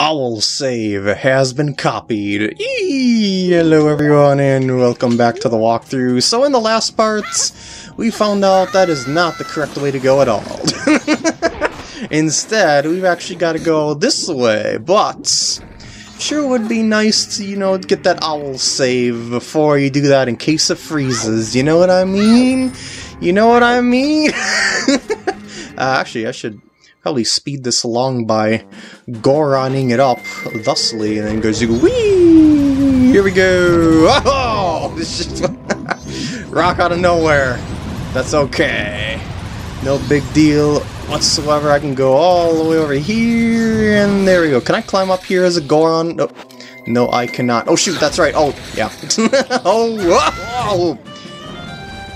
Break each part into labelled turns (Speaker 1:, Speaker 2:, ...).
Speaker 1: Owl save has been copied. Eee! Hello everyone and welcome back to the walkthrough. So in the last parts, we found out that is not the correct way to go at all. Instead, we've actually got to go this way, but sure would be nice to, you know, get that owl save before you do that in case it freezes. You know what I mean? You know what I mean? uh, actually, I should probably speed this along by Goroning it up thusly, and then goes, wee! Here we go! Oh! Just rock out of nowhere. That's okay. No big deal whatsoever. I can go all the way over here, and there we go. Can I climb up here as a Goron? Nope. No, I cannot. Oh, shoot, that's right. Oh, yeah. oh, whoa!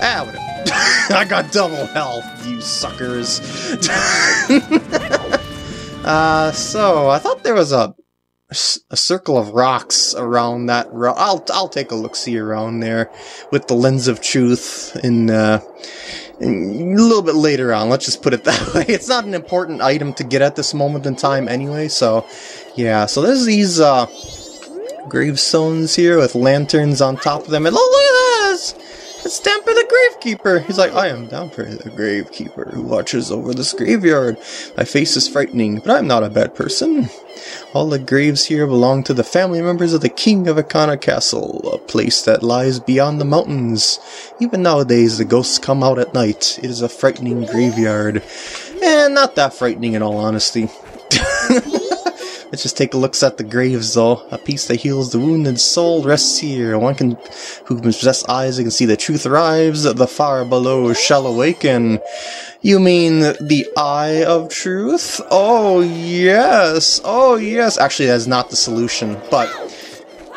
Speaker 1: Ah, whatever. I got double health, you suckers. uh, so, I thought there was a a circle of rocks around that I'll I'll take a look see around there with the lens of truth in, uh, in a little bit later on. Let's just put it that way. It's not an important item to get at this moment in time anyway. So yeah. So there's these uh, gravestones here with lanterns on top of them. And oh look at this! It's Dampé the Gravekeeper! He's like, I am down for the Gravekeeper who watches over this graveyard. My face is frightening, but I'm not a bad person. All the graves here belong to the family members of the King of Ikana Castle, a place that lies beyond the mountains. Even nowadays, the ghosts come out at night. It is a frightening graveyard. And not that frightening in all honesty. Let's just take a look at the graves, though. A piece that heals the wounded soul rests here. One can, who possess eyes and can see the truth arrives. The far below shall awaken. You mean the Eye of Truth? Oh, yes. Oh, yes. Actually, that's not the solution, but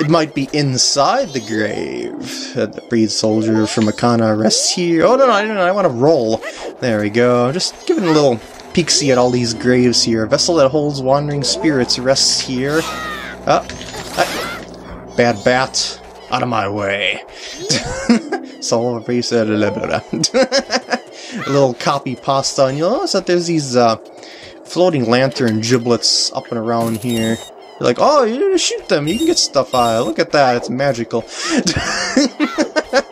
Speaker 1: it might be inside the grave. The breed soldier from Ikana rests here. Oh, no, no, no, I want to roll. There we go. Just giving a little peeksy at all these graves here. A vessel that holds wandering spirits rests here. Oh, uh, bad bat. Out of my way. Soul of race, a little copy pasta, and you'll notice that there's these uh, floating lantern giblets up and around here. You're like, oh, you shoot them, you can get stuff out. Look at that, it's magical.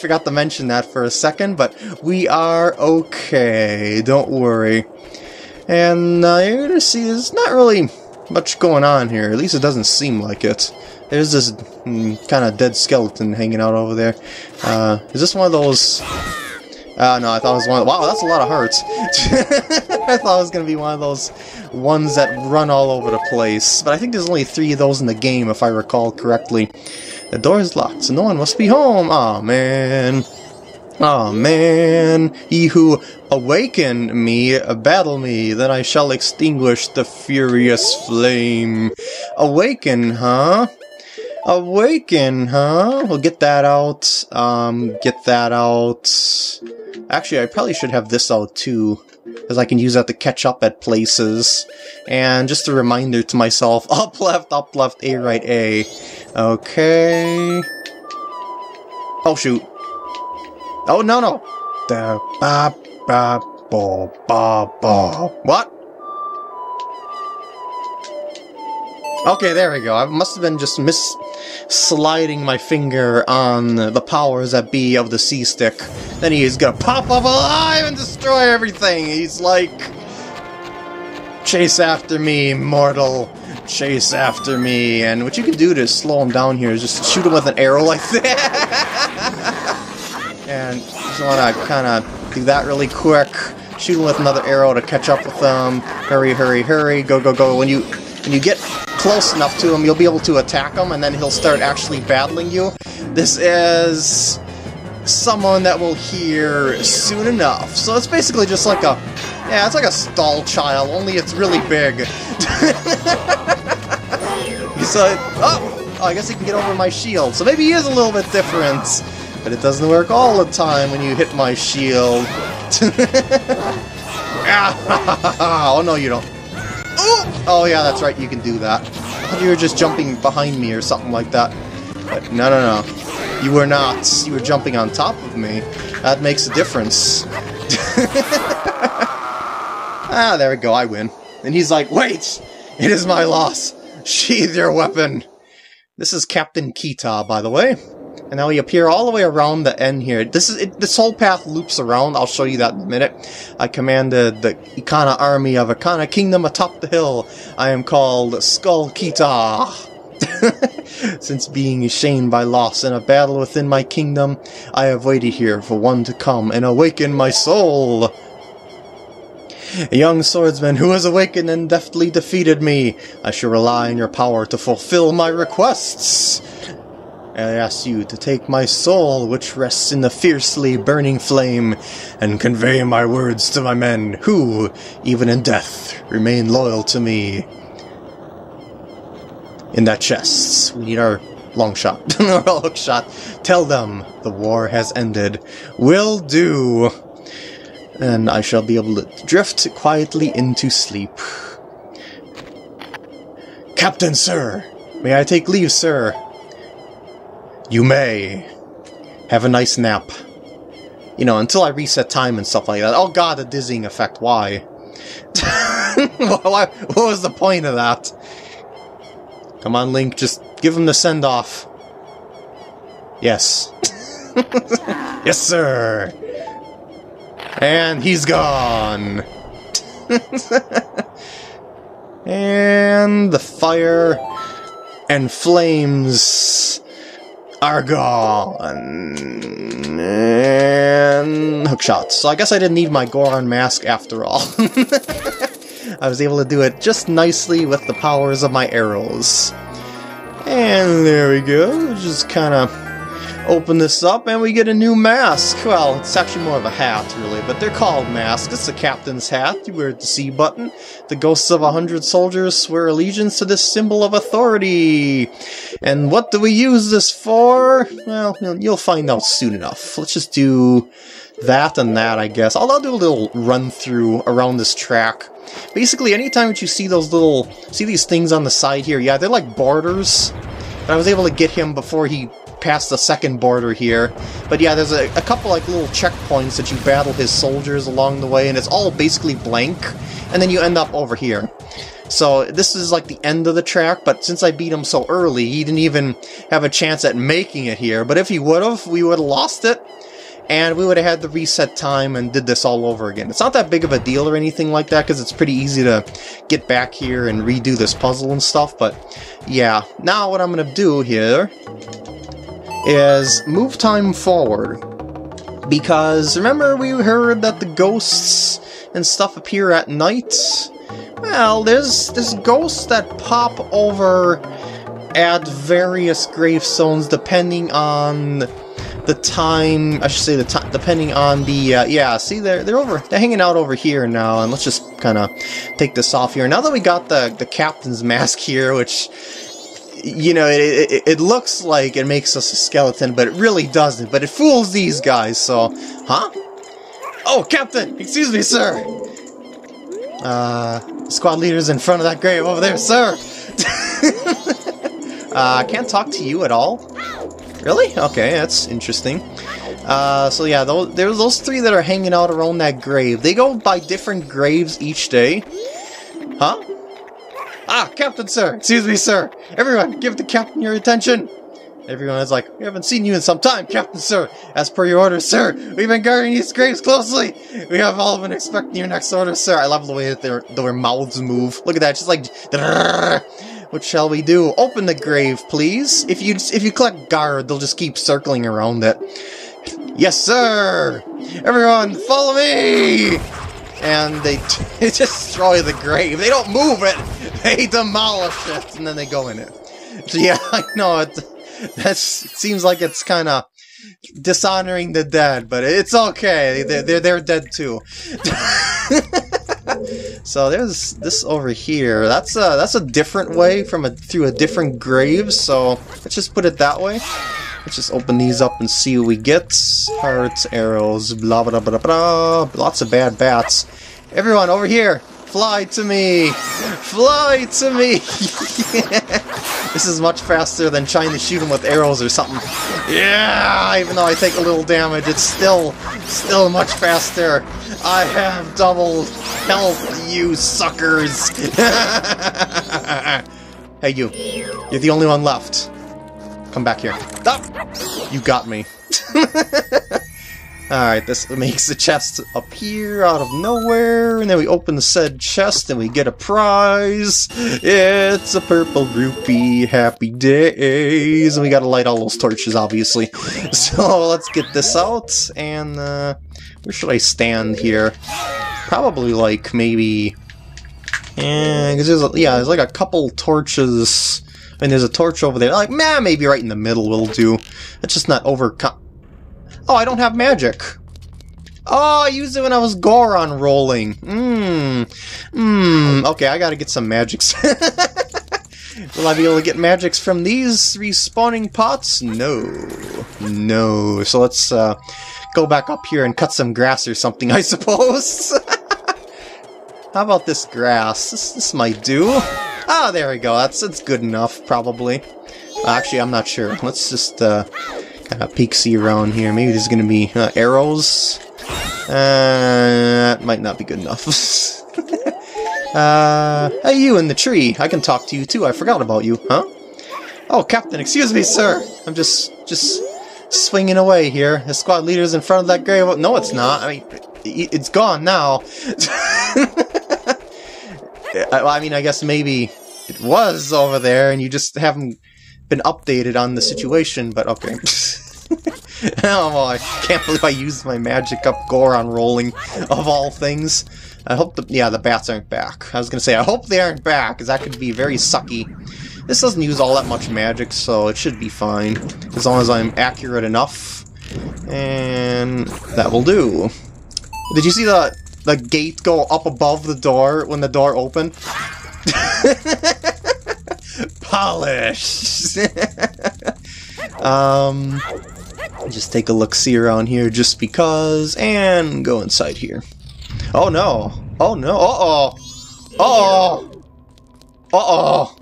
Speaker 1: Forgot to mention that for a second, but we are okay. Don't worry. And uh, you're gonna see there's not really much going on here. At least it doesn't seem like it. There's this mm, kind of dead skeleton hanging out over there. Uh, is this one of those... Uh, no, I thought it was one of... Wow, that's a lot of hearts. I thought it was going to be one of those ones that run all over the place. But I think there's only three of those in the game, if I recall correctly. The door is locked, so no one must be home. Oh, man. Oh, man. He who awaken me, battle me, then I shall extinguish the furious flame. Awaken, huh? Awaken, huh? We'll get that out. Um, get that out. Actually, I probably should have this out too, because I can use that to catch up at places. And just a reminder to myself, up left, up left, A right, A. Okay. Oh shoot. Oh no no. Da ba ba ba ba ba. What? Okay, there we go. I must have been just miss sliding my finger on the powers that be of the C-stick. Then he's gonna pop up alive and destroy everything. He's like, chase after me, mortal chase after me. And what you can do to slow him down here is just shoot him with an arrow like that. and just want to kind of do that really quick. Shoot him with another arrow to catch up with them. Hurry, hurry, hurry. Go, go, go. When you when you get close enough to him, you'll be able to attack him, and then he'll start actually battling you. This is someone that will hear soon enough. So it's basically just like a yeah, it's like a Stalchild, only it's really big. so, oh, oh, I guess he can get over my shield. So maybe he is a little bit different. But it doesn't work all the time when you hit my shield. Ah, oh, no, you don't. Oh! yeah, that's right, you can do that. I thought you were just jumping behind me or something like that. But no, no, no. You were not. You were jumping on top of me. That makes a difference. ah, there we go, I win. And he's like, wait! It is my loss. Sheathe your weapon. This is Captain Keeta, by the way. And now we appear all the way around the end here. This is it, this whole path loops around. I'll show you that in a minute. I commanded the Ikana army of Ikana Kingdom atop the hill. I am called Skull Keeta. Since being shamed by loss in a battle within my kingdom, I have waited here for one to come and awaken my soul. A young swordsman who has awakened and deftly defeated me. I shall rely on your power to fulfill my requests. I ask you to take my soul, which rests in the fiercely burning flame, and convey my words to my men, who, even in death, remain loyal to me. In that chest, we need our long shot, our hook shot. Tell them the war has ended. Will do and I shall be able to drift quietly into sleep. Captain, sir! May I take leave, sir? You may. Have a nice nap. You know, until I reset time and stuff like that. Oh god, the dizzying effect, why? what was the point of that? Come on, Link, just give him the send-off. Yes. yes, sir! And he's gone! and the fire and flames are gone. And hookshots. So I guess I didn't need my Goron mask after all. I was able to do it just nicely with the powers of my arrows. And there we go. Just kind of open this up and we get a new mask. Well, it's actually more of a hat, really, but they're called masks. It's a captain's hat. You wear the C button. The ghosts of a hundred soldiers swear allegiance to this symbol of authority. And what do we use this for? Well, you'll find out soon enough. Let's just do that and that, I guess. I'll, I'll do a little run through around this track. Basically, anytime that you see those little, see these things on the side here, yeah, they're like borders. I was able to get him before he past the second border here. But yeah, there's a, a, couple like little checkpoints that you battle his soldiers along the way, and it's all basically blank, and then you end up over here. So this is like the end of the track, but since I beat him so early, he didn't even have a chance at making it here. But if he would've, we would've lost it, and we would have had the reset time and did this all over again. It's not that big of a deal or anything like that, because it's pretty easy to get back here and redo this puzzle and stuff, but yeah. Now what I'm to do here is move time forward. Because remember we heard that the ghosts and stuff appear at night? Well, there's, there's ghosts that pop over at various gravestones depending on the time, I should say the time, depending on the, uh, yeah, see, they're, they're over, they're hanging out over here now, and let's just kind of take this off here. Now that we got the, the captain's mask here, which you know, it, it, it, looks like it makes us a skeleton, but it really doesn't. But it fools these guys, so... Huh? Oh, Captain! Excuse me, sir! Uh, squad leader's in front of that grave over there, sir! uh, I can't talk to you at all. Really? Okay, that's interesting. Uh, so yeah, those, there's those three that are hanging out around that grave. They go by different graves each day. Huh? Ah, Captain, sir! Excuse me, sir! Everyone, give the Captain your attention! Everyone is like, we haven't seen you in some time, Captain, sir! As per your orders, sir! We've been guarding these graves closely! We have all been expecting your next order, sir! I love the way that their, their mouths move. Look at that, just like... What shall we do? Open the grave, please. If you if you collect guard, they'll just keep circling around it. Yes, sir! Everyone, follow me! And they, they destroy the grave. They don't move it! They demolish it, and then they go in it. So yeah, I know it. That seems like it's kind of dishonoring the dead, but it's okay. They're they're, they're dead too. so there's this over here. That's a that's a different way from a through a different grave. So let's just put it that way. Let's just open these up and see what we get. Hearts, arrows, blah blah blah blah blah. Lots of bad bats. Everyone over here. Fly to me! Fly to me! this is much faster than trying to shoot him with arrows or something. Yeah! Even though I take a little damage, it's still, still much faster. I have double health, you suckers! Hey, you. You're the only one left. Come back here. Ah! You got me. Alright, this makes the chest appear out of nowhere, and then we open the said chest and we get a prize. It's a purple rupee, happy days. And we gotta light all those torches, obviously. So let's get this out, and uh, where should I stand here? Probably like maybe... Yeah, cause there's a, yeah, there's like a couple torches, and there's a torch over there. Like, man, maybe right in the middle will do. It's just not over... Oh, I don't have magic. Oh, I used it when I was Goron rolling. Mmm. Mmm. Okay, I gotta get some magics. Will I be able to get magics from these respawning pots? No. No. So let's uh, go back up here and cut some grass or something, I suppose. How about this grass? This, this might do. Ah, oh, there we go. That's, that's good enough, probably. Actually, I'm not sure. Let's just uh, of peek see around here. Maybe there's going to be uh, arrows. Uh, that might not be good enough. uh, hey, you in the tree. I can talk to you too. I forgot about you, huh? Oh, Captain, excuse me, sir. I'm just, just swinging away here. The squad leader's in front of that grave. No, it's not. I mean, it's gone now. I mean, I guess maybe it was over there and you just haven't been updated on the situation, but okay. oh, I can't believe I used my magic up Goron rolling, of all things. I hope the- yeah, the bats aren't back. I was gonna say, I hope they aren't back, because that could be very sucky. This doesn't use all that much magic, so it should be fine. As long as I'm accurate enough. And that will do. Did you see the, the gate go up above the door when the door opened? Polish! um, just take a look-see around here just because, and go inside here. Oh no! Oh no! Uh-oh! Uh-oh! Uh-oh!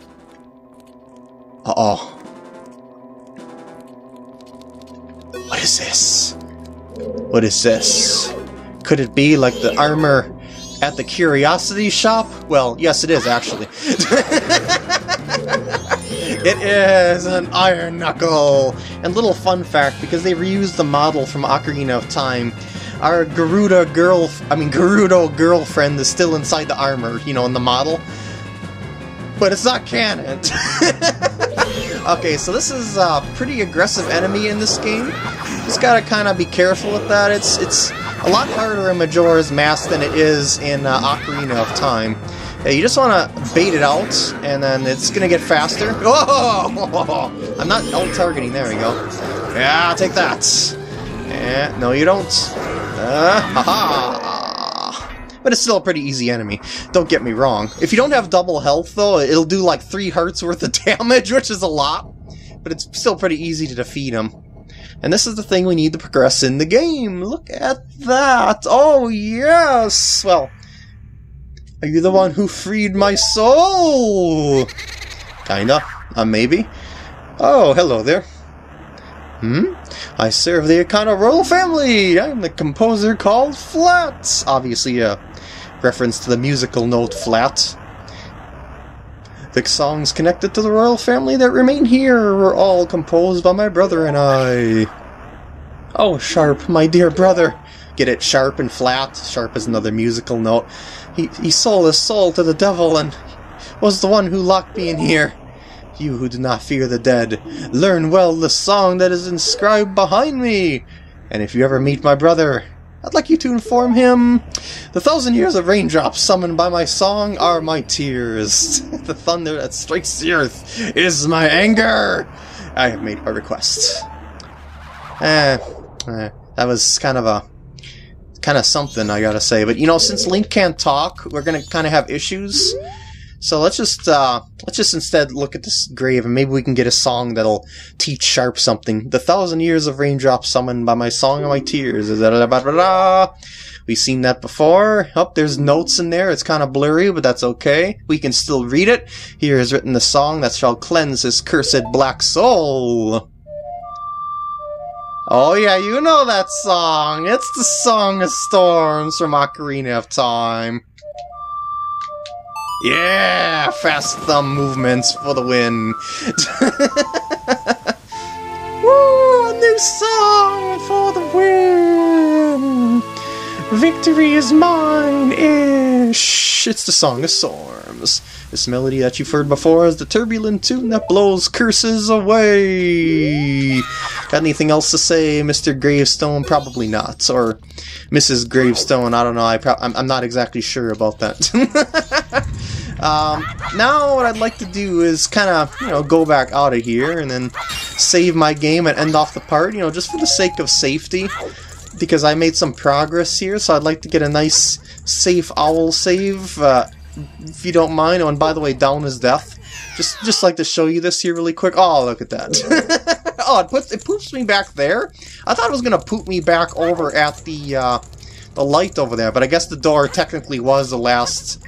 Speaker 1: Uh-oh. What is this? What is this? Could it be like the armor at the Curiosity Shop? Well, yes it is, actually. it is an Iron Knuckle! And little fun fact, because they reused the model from Ocarina of Time, our Garuda girl, I mean Gerudo girlfriend is still inside the armor, you know, in the model. But it's not canon. okay, so this is a pretty aggressive enemy in this game. Just gotta kind of be careful with that. It's it's a lot harder in Majora's Mask than it is in uh, Ocarina of Time. Yeah, you just want to bait it out, and then it's going to get faster. Oh! I'm not out-targeting. There we go. Yeah, take that. Yeah, no, you don't. Uh! But it's still a pretty easy enemy. Don't get me wrong. If you don't have double health, though, it'll do like three hearts worth of damage, which is a lot. But it's still pretty easy to defeat him. And this is the thing we need to progress in the game. Look at that. Oh, yes. Well, are you the one who freed my soul? Kinda. Uh, maybe. Oh, hello there. Hmm? I serve the Ikana royal family! I'm the composer called Flat! Obviously a reference to the musical note Flat. The songs connected to the royal family that remain here were all composed by my brother and I. Oh, Sharp, my dear brother. Get it, sharp and flat. Sharp is another musical note. He, he sold his soul to the devil and was the one who locked me in here. You who do not fear the dead, learn well the song that is inscribed behind me. And if you ever meet my brother, I'd like you to inform him the thousand years of raindrops summoned by my song are my tears. the thunder that strikes the earth is my anger. I have made my request. Eh, eh, that was kind of a kind of something I gotta say. But you know, since Link can't talk, we're gonna kind of have issues. So let's just uh, let's just instead look at this grave and maybe we can get a song that'll teach Sharp something. The thousand years of raindrops summoned by my song and my tears. We've seen that before. Oh, there's notes in there. It's kind of blurry, but that's okay. We can still read it. Here is written the song that shall cleanse his cursed black soul. Oh yeah, you know that song. It's the Song of Storms from Ocarina of Time. Yeah, fast thumb movements for the win. Woo, a new song for the win. Victory is mine-ish. It's the Song of Storms. This melody that you've heard before is the turbulent tune that blows curses away. Got anything else to say, Mr. Gravestone? Probably not. Or Mrs. Gravestone, I don't know. I am I'm not exactly sure about that. um, now what I'd like to do is kind of, you know, go back out of here and then save my game and end off the part, you know, just for the sake of safety. Because I made some progress here, so I'd like to get a nice, safe owl save. Uh, if you don't mind. Oh, and by the way, down is death. Just just like to show you this here really quick. Oh, look at that. oh, it puts it poops me back there. I thought it was gonna poop me back over at the uh, the light over there, but I guess the door technically was the last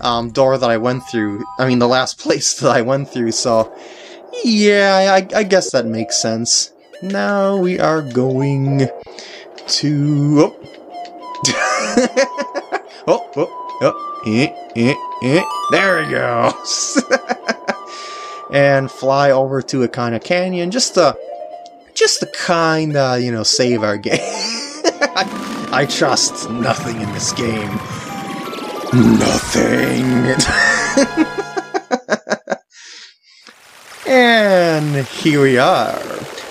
Speaker 1: um, door that I went through. I mean, the last place that I went through. So, yeah, I, I guess that makes sense. Now we are going to. Oh, oh, oh, oh. Eh, eh, eh. There we go. and fly over to Ikana Canyon just to, just to kind of, you know, save our game. I, I trust nothing in this game. Nothing. and here we are.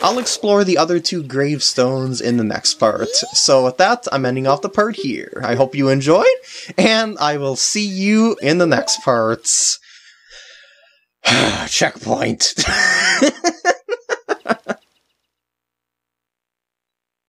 Speaker 1: I'll explore the other two gravestones in the next part. So with that, I'm ending off the part here. I hope you enjoyed, and I will see you in the next parts. Checkpoint.